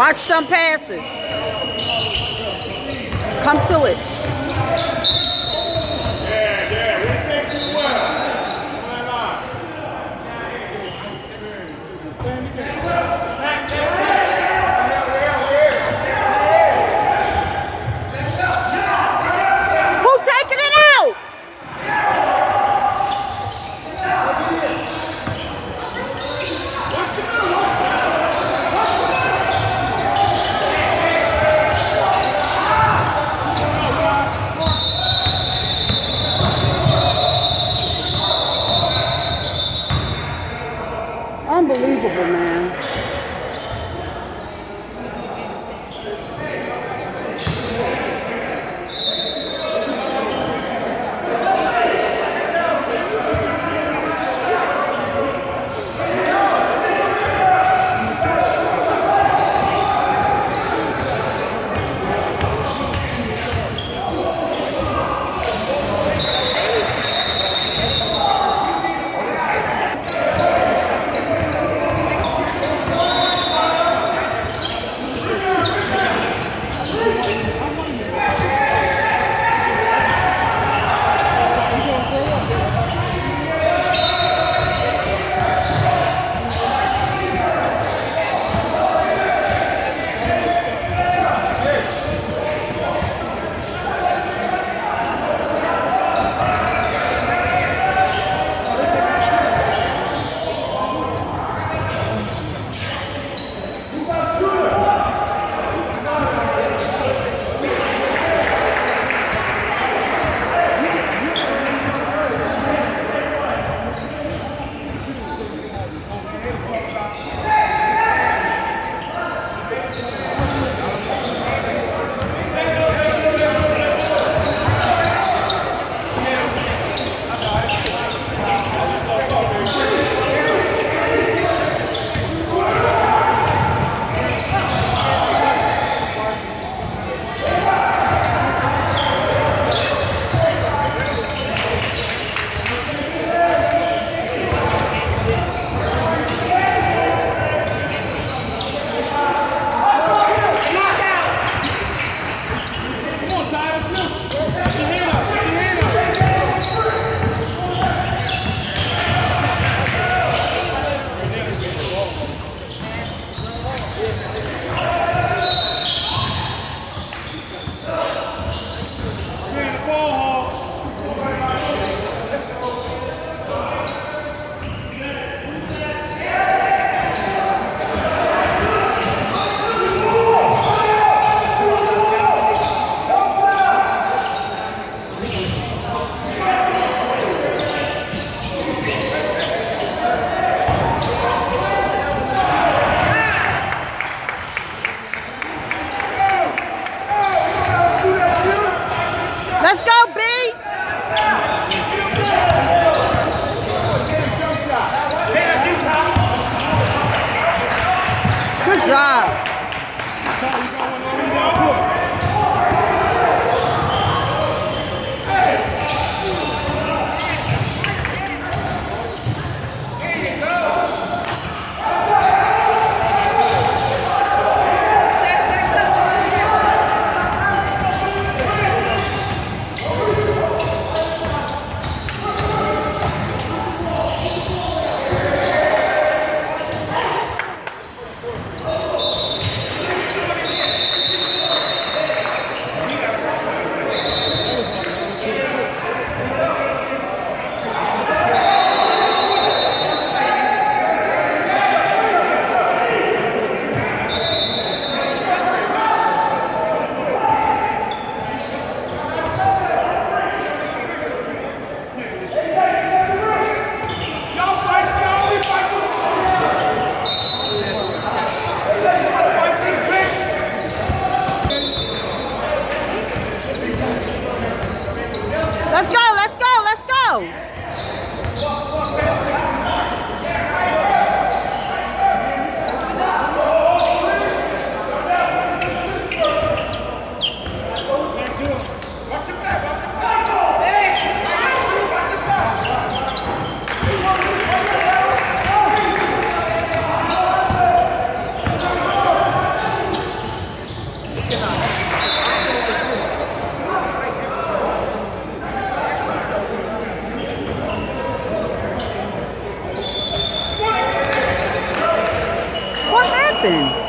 Watch them passes. Come to it. happen.